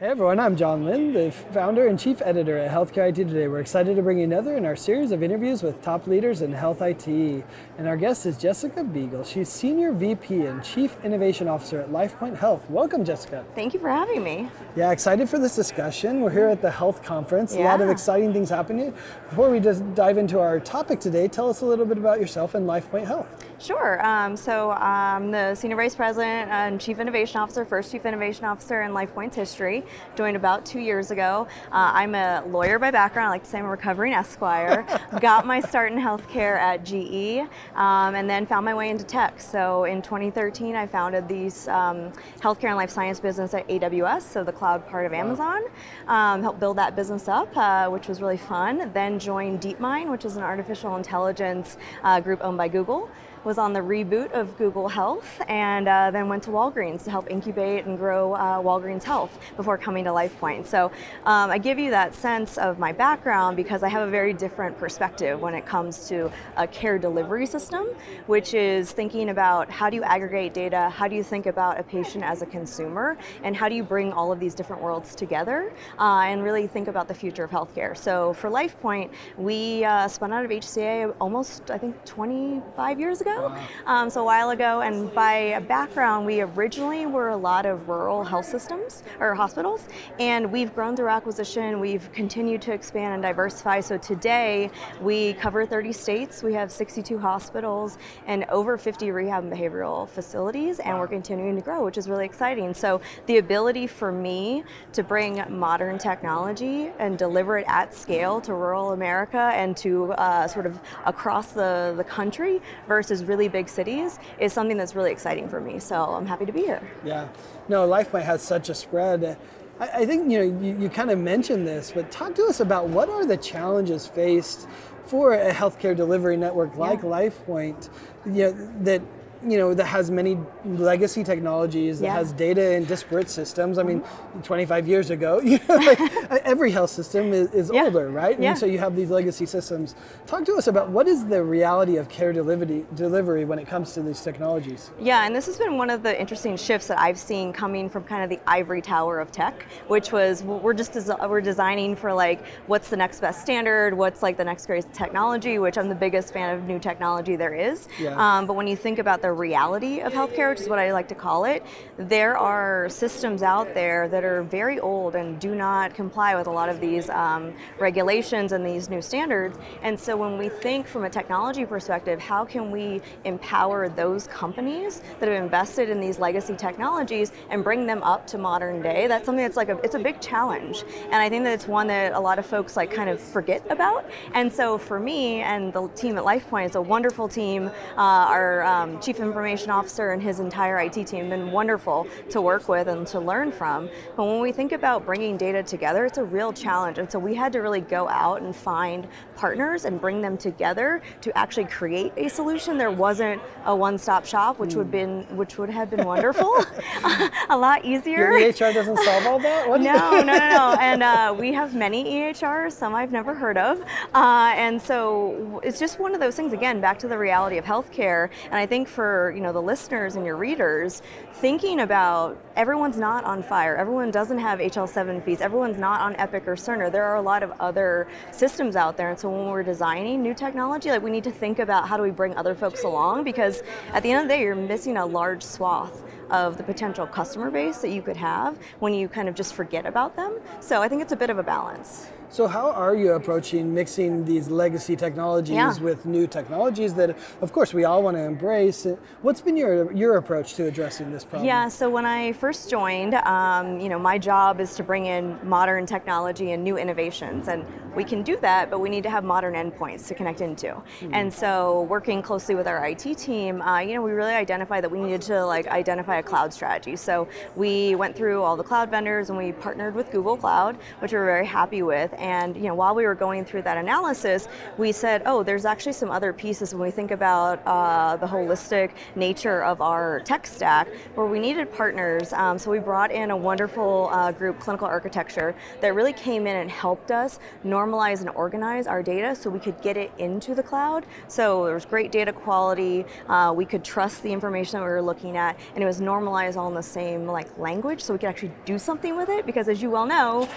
Hey everyone, I'm John Lynn, the founder and chief editor at Healthcare IT Today. We're excited to bring you another in our series of interviews with top leaders in HLTH IT. And our guest is Jessica Beegle. She's Senior VP and Chief Innovation Officer at LifePoint Health. Welcome, Jessica. Thank you for having me. Yeah, excited for this discussion. We're here at the health conference. Yeah. A lot of exciting things happening. Before we just dive into our topic today, tell us a little bit about yourself and LifePoint Health. Sure. Um, so I'm the Senior Vice President and Chief Innovation Officer, first Chief Innovation Officer in LifePoint's history joined about two years ago. Uh, I'm a lawyer by background. I like to say I'm a recovering Esquire. Got my start in healthcare at GE, um, and then found my way into tech. So in 2013, I founded these um, healthcare and life science business at AWS, so the cloud part of Amazon. Um, helped build that business up, uh, which was really fun. Then joined DeepMind, which is an artificial intelligence uh, group owned by Google was on the reboot of Google Health and uh, then went to Walgreens to help incubate and grow uh, Walgreens Health before coming to LifePoint. So um, I give you that sense of my background because I have a very different perspective when it comes to a care delivery system, which is thinking about how do you aggregate data, how do you think about a patient as a consumer, and how do you bring all of these different worlds together uh, and really think about the future of healthcare. So for LifePoint, we uh, spun out of HCA almost, I think, 25 years ago ago, um, so a while ago. And by background, we originally were a lot of rural health systems or hospitals, and we've grown through acquisition. We've continued to expand and diversify. So today, we cover 30 states. We have 62 hospitals and over 50 rehab and behavioral facilities, and we're continuing to grow, which is really exciting. So the ability for me to bring modern technology and deliver it at scale to rural America and to uh, sort of across the, the country versus really big cities is something that's really exciting for me. So I'm happy to be here. Yeah. No, LifePoint has such a spread. I, I think you know you, you kind of mentioned this, but talk to us about what are the challenges faced for a healthcare delivery network like yeah. LifePoint, you know, that you know that has many legacy technologies that yeah. has data in disparate systems i mean mm-hmm. 25 years ago you know, like, every health system is, is yeah. older right yeah. and so you have these legacy systems talk to us about what is the reality of care delivery delivery when it comes to these technologies yeah and this has been one of the interesting shifts that i've seen coming from kind of the ivory tower of tech which was we're just des- we're designing for like what's the next best standard what's like the next great technology which i'm the biggest fan of new technology there is um, but when you think about the the reality of healthcare, which is what I like to call it, there are systems out there that are very old and do not comply with a lot of these um, regulations and these new standards. And so when we think from a technology perspective, how can we empower those companies that have invested in these legacy technologies and bring them up to modern day? That's something that's like a, it's a big challenge. And I think that it's one that a lot of folks like kind of forget about. And so for me and the team at LifePoint, it's a wonderful team. Uh, our um, chief information officer and his entire IT team been wonderful to work with and to learn from. But when we think about bringing data together, it's a real challenge. And so we had to really go out and find partners and bring them together to actually create a solution. There wasn't a one-stop shop, which mm. would hmm. been which would have been wonderful, a lot easier. Your EHR doesn't solve all that. What no, no, no, no. And uh, we have many EHRs, some I've never heard of, uh, and so it's just one of those things. Again, back to the reality of healthcare, and I think for for you know the listeners and your readers thinking about everyone's not on FHIR everyone doesn't have hl7 feeds everyone's not on epic or cerner. There are a lot of other systems out there. And so when we're designing new technology like we need to think about how do we bring other folks along because at the end of the day you're missing a large swath of the potential customer base that you could have when you kind of just forget about them. So i think it's a bit of a balance so how are you approaching mixing these legacy technologies yeah. with new technologies that, of course, we all want to embrace? What's been your your approach to addressing this problem? Yeah. So when I first joined, um, you know, my job is to bring in modern technology and new innovations, and we can do that, but we need to have modern endpoints to connect into. Mm-hmm. And so working closely with our IT team, uh, you know, we really identified that we needed to like identify a cloud strategy. So we went through all the cloud vendors and we partnered with Google Cloud, which we're very happy with And you know, while we were going through that analysis, we said, oh, there's actually some other pieces when we think about uh, the holistic nature of our tech stack, where we needed partners. Um, so we brought in a wonderful uh, group, Clinical Architecture, that really came in and helped us normalize and organize our data so we could get it into the cloud. So there was great data quality. Uh, we could trust the information that we were looking at, and it was normalized all in the same like language, so we could actually do something with it. Because as you well know,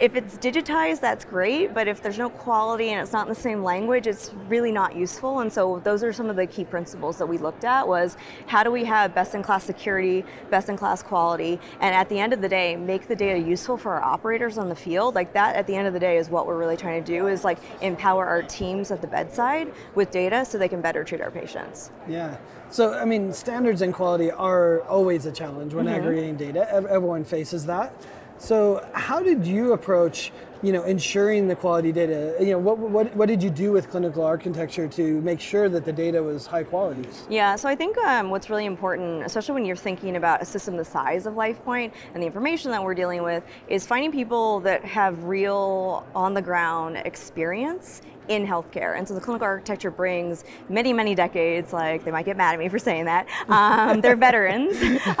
if it's digitized, that's great, but if there's no quality and it's not in the same language, it's really not useful. And so those are some of the key principles that we looked at was how do we have best-in-class security, best-in-class quality, and at the end of the day, make the data useful for our operators on the field. Like that at the end of the day is what we're really trying to do is like empower our teams at the bedside with data so they can better treat our patients. Yeah. So, I mean, standards and quality are always a challenge when mm-hmm. aggregating data. Everyone faces that. So how did you approach, you know, ensuring the quality data? You know, what, what, what did you do with clinical architecture to make sure that the data was high quality? Yeah, so I think um, what's really important, especially when you're thinking about a system the size of LifePoint and the information that we're dealing with, is finding people that have real on the ground experience in healthcare. And so the clinical architecture brings many, many decades, like they might get mad at me for saying that, um, they're veterans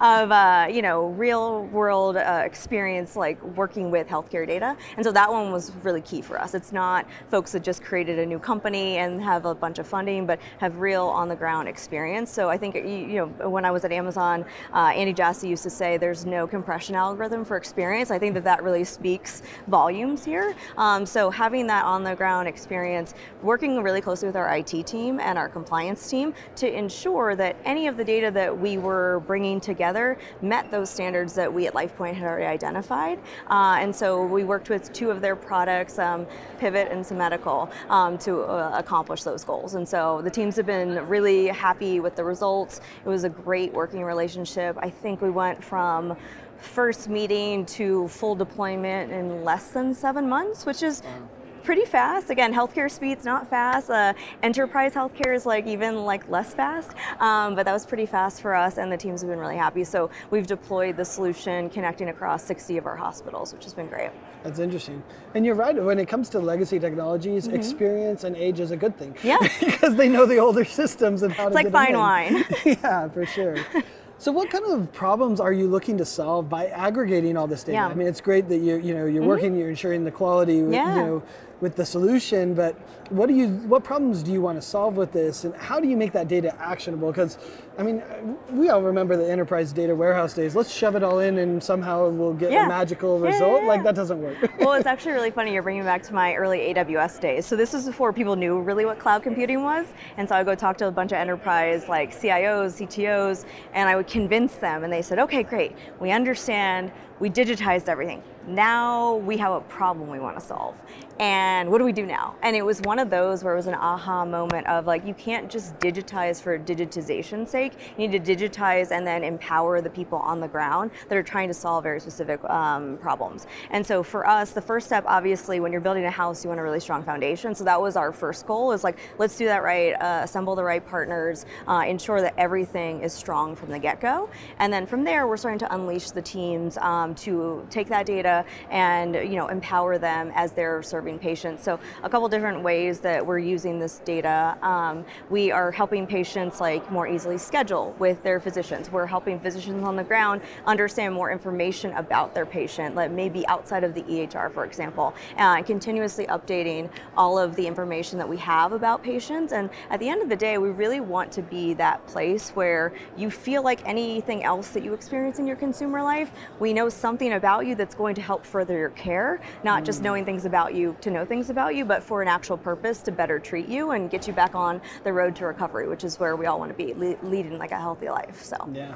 of, uh, you know, real world uh, experience like working with healthcare data. And so that one was really key for us. It's not folks that just created a new company and have a bunch of funding, but have real on the ground experience. So I think, you know, when I was at Amazon, uh, Andy Jassy used to say there's no compression algorithm for experience. I think that that really speaks volumes here. Um, so having that on the ground experience working really closely with our IT team and our compliance team to ensure that any of the data that we were bringing together met those standards that we at LifePoint had already identified. Uh, and so we worked with two of their products, um, Pivot and Symedical, um, to uh, accomplish those goals. And so the teams have been really happy with the results. It was a great working relationship. I think we went from first meeting to full deployment in less than seven months, which is pretty fast. Again, healthcare speed's not fast. Uh, enterprise healthcare is like even like less fast, um, but that was pretty fast for us, and the teams have been really happy. So we've deployed the solution connecting across 60 of our hospitals, which has been great. That's interesting. And you're right. When it comes to legacy technologies, mm-hmm. experience and age is a good thing. Yeah. because they know the older systems and how it's to. It's like fine wine. yeah, for sure. So what kind of problems are you looking to solve by aggregating all this data? Yeah. I mean, it's great that you you know you're mm-hmm. working, you're ensuring the quality, yeah. you know, with the solution, but what do you what problems do you want to solve with this and how do you make that data actionable? Because I mean we all remember the enterprise data warehouse days. Let's shove it all in and somehow we'll get yeah. a magical result. yeah, like that doesn't work. Well it's actually really funny you're bringing back to my early AWS days. So this was before people knew really what cloud computing was and so I would go talk to a bunch of enterprise like CIOs CTOs and I would convince them and they said okay great. We understand we digitized everything now we have a problem we want to solve and what do we do now? And it was one of those where it was an aha moment of like, you can't just digitize for digitization's sake. You need to digitize and then empower the people on the ground that are trying to solve very specific um, problems. And so for us, the first step, obviously, when you're building a house, you want a really strong foundation. So that was our first goal is like, let's do that right, uh, assemble the right partners, uh, ensure that everything is strong from the get-go. And then from there, we're starting to unleash the teams um, to take that data and you know empower them as they're serving patients. So a couple different ways that we're using this data. Um, we are helping patients like more easily schedule with their physicians. We're helping physicians on the ground understand more information about their patient, like maybe outside of the EHR, for example, and continuously updating all of the information that we have about patients. And at the end of the day, we really want to be that place where you feel like anything else that you experience in your consumer life, we know something about you that's going to help further your care, not mm. just knowing things about you to know things about you, but for an actual purpose to better treat you and get you back on the road to recovery, which is where we all want to be, le- leading like a healthy life. So yeah.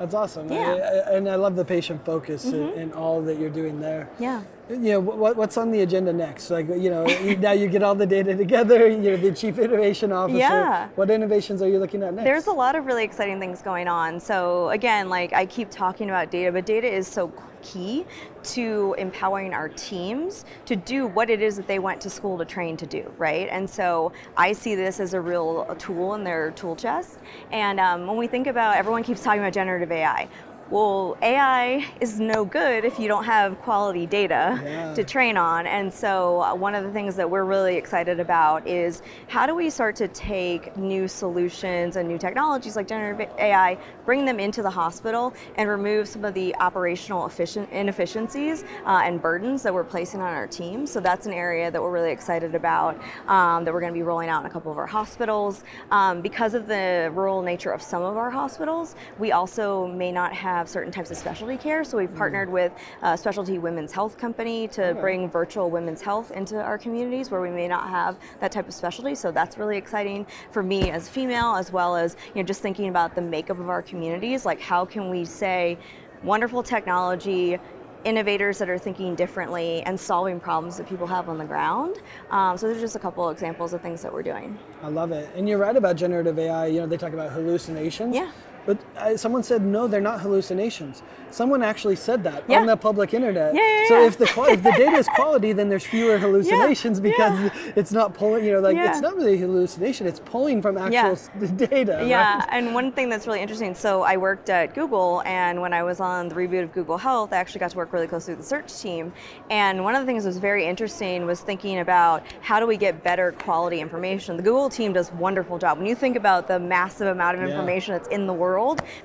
That's awesome. Yeah. I, I, and I love the patient focus mm-hmm. in, in, all that you're doing there. Yeah. You know, what, what's on the agenda next? Like, you know, now you get all the data together, you're the chief innovation officer. Yeah. What innovations are you looking at next? There's a lot of really exciting things going on. So again, like I keep talking about data, but data is so key to empowering our teams to do what it is that they went to school to train to do, right? And so I see this as a real tool in their tool chest. And um, when we think about, everyone keeps talking about generative AI well, AI is no good if you don't have quality data Yeah. to train on. And so, uh, one of the things that we're really excited about is how do we start to take new solutions and new technologies like generative AI, bring them into the hospital, and remove some of the operational efficient inefficiencies uh, and burdens that we're placing on our team. So, that's an area that we're really excited about um, that we're going to be rolling out in a couple of our hospitals. Um, because of the rural nature of some of our hospitals, we also may not have certain types of specialty care. So, we've partnered with a specialty women's health company to bring virtual women's health into our communities where we may not have that type of specialty. So, that's really exciting for me as a female, as well as you know, just thinking about the makeup of our communities. Like, how can we say, wonderful technology, innovators that are thinking differently and solving problems that people have on the ground. Um, so there's just a couple examples of things that we're doing. I love it. And you're right about generative AI. You know, they talk about hallucinations. Yeah. But uh, someone said no, they're not hallucinations. Someone actually said that Yeah. on the public internet. Yeah, yeah, so if the if the data is quality, then there's fewer hallucinations because it's not pulling. You know, like it's not really a hallucination. It's pulling from actual data. Yeah, right? and one thing that's really interesting. So I worked at Google, and when I was on the reboot of Google Health, I actually got to work really closely with the search team. And one of the things that was very interesting was thinking about how do we get better quality information. The Google team does a wonderful job. When you think about the massive amount of information that's in the world,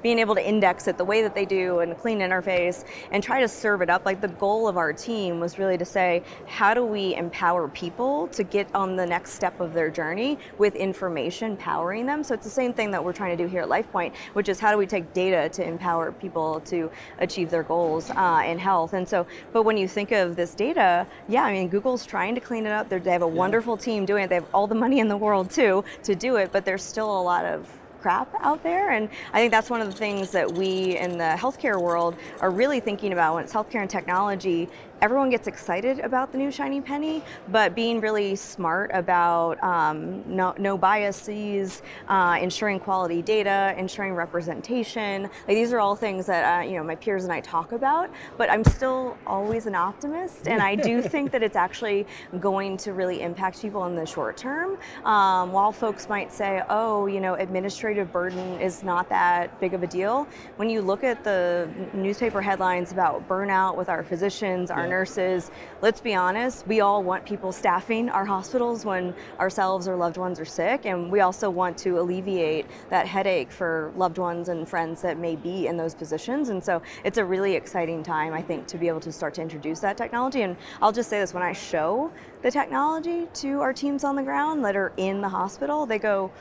being able to index it the way that they do and a clean interface and try to serve it up. Like the goal of our team was really to say, how do we empower people to get on the next step of their journey with information powering them? So it's the same thing that we're trying to do here at LifePoint, which is how do we take data to empower people to achieve their goals uh, in health? And so, but when you think of this data, yeah, I mean, Google's trying to clean it up. They're, they have a wonderful team doing it. They have all the money in the world too to do it, but there's still a lot of crap out there. And I think that's one of the things that we in the healthcare world are really thinking about when it's healthcare and technology. Everyone gets excited about the new shiny penny, but being really smart about um, no, no biases, uh, ensuring quality data, ensuring representation. Like these are all things that uh, you know my peers and I talk about. But I'm still always an optimist, and I do think that it's actually going to really impact people in the short term. Um, while folks might say, "Oh, you know, administrative burden is not that big of a deal," when you look at the newspaper headlines about burnout with our physicians, our Yeah. nurses, let's be honest, we all want people staffing our hospitals when ourselves or loved ones are sick, and we also want to alleviate that headache for loved ones and friends that may be in those positions. And so it's a really exciting time, I think, to be able to start to introduce that technology. And I'll just say this when I show the technology to our teams on the ground that are in the hospital, they go,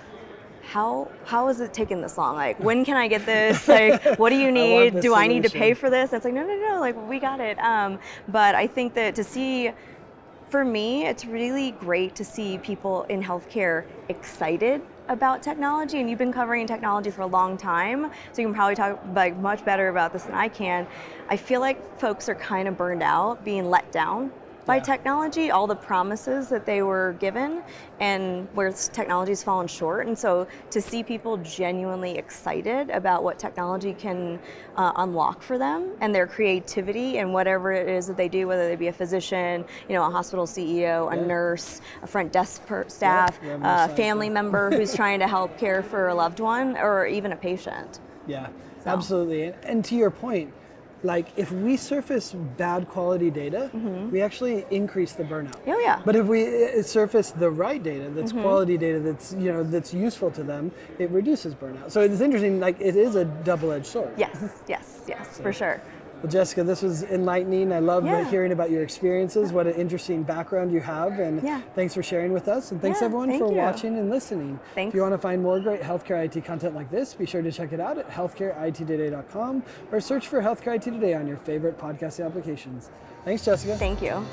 how how is it taking this long? Like when can I get this? Like what do you need? this Do I need to pay for this? It's like no no no like we got it. Um, but I think that to see for me, it's really great to see people in healthcare excited about technology and you've been covering technology for a long time so you can probably talk like much better about this than I can. I feel like folks are kind of burned out being let down by Yeah. technology, all the promises that they were given, and where technology's fallen short. And so to see people genuinely excited about what technology can uh, unlock for them and their creativity and whatever it is that they do, whether they be a physician, you know, a hospital CEO, a Yeah. nurse, a front desk per- staff, yeah, a most family member who's trying to help care for a loved one, or even a patient. Yeah, absolutely. And, and to your point, like if we surface bad quality data, we actually increase the burnout. Mm-hmm. Oh, yeah. But if we uh, surface the right data, that's Mm-hmm. quality data, that's you know that's useful to them, it reduces burnout. So it's interesting. Like it is a double-edged sword. Yes, yes, yes, for sure. Well, Jessica, this was enlightening. I love uh, Yeah. hearing about your experiences. What an interesting background you have, and Yeah. thanks for sharing with us. And thanks Yeah, everyone thank for you. watching and listening. If you want to find more great healthcare IT content like this, be sure to check it out at healthcareittoday.com or search for Healthcare IT Today on your favorite podcasting applications. Thanks, Jessica. Thank you.